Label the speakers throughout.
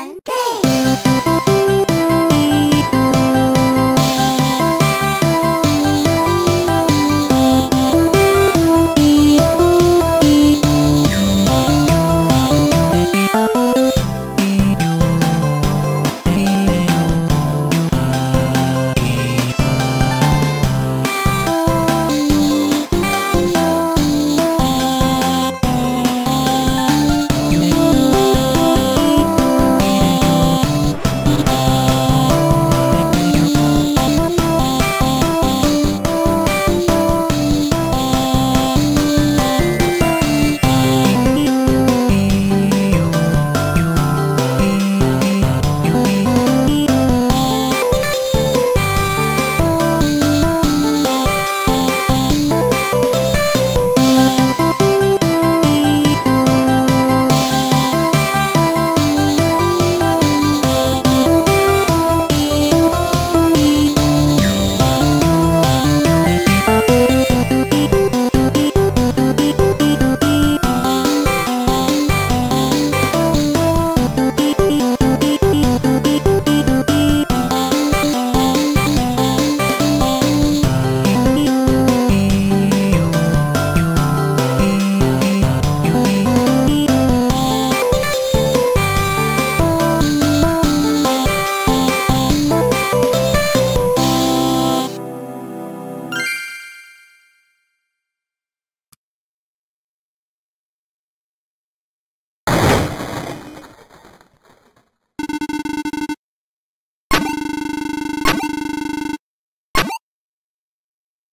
Speaker 1: one,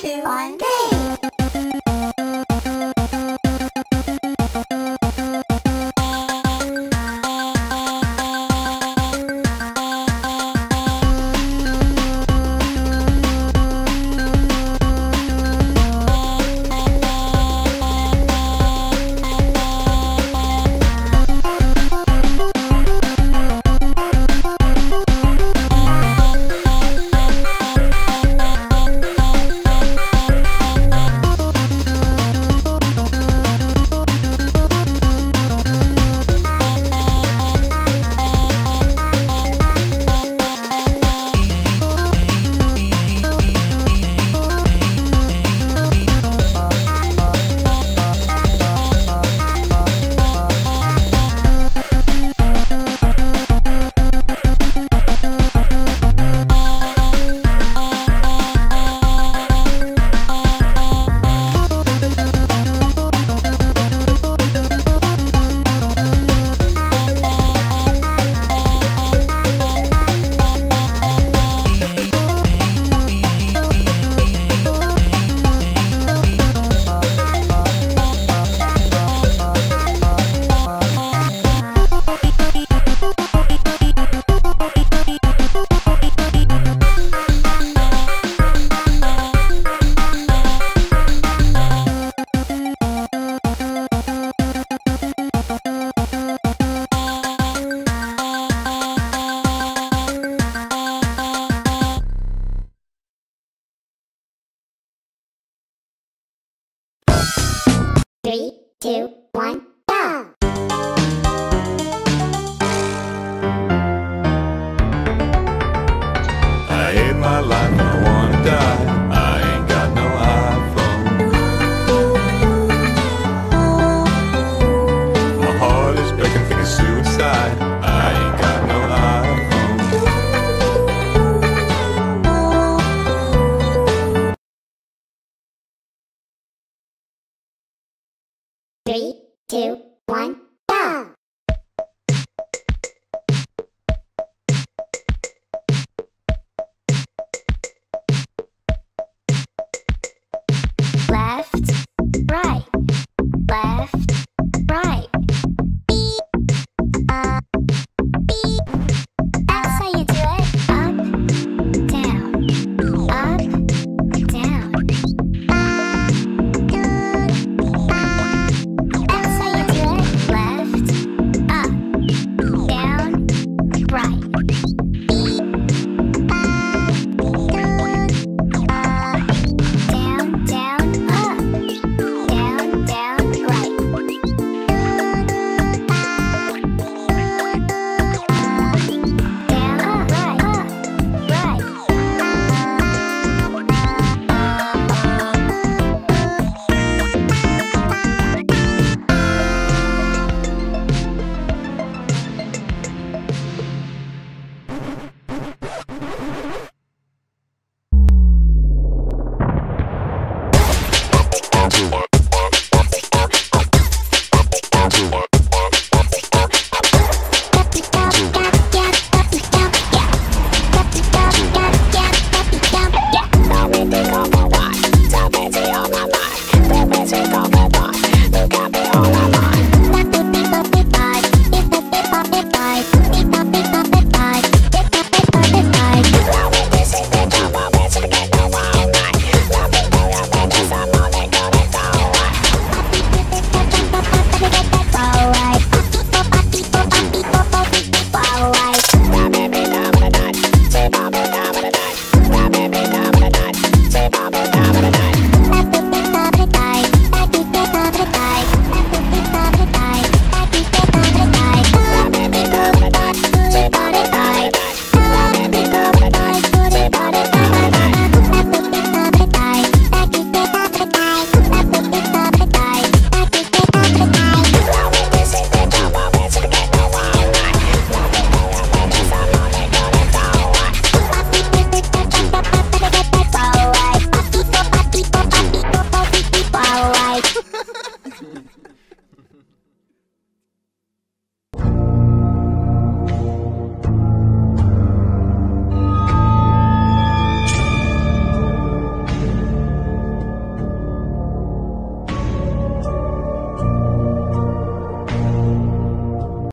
Speaker 1: two, one, go! two, one. I
Speaker 2: hate my life I wanna die.
Speaker 1: Three, two, one.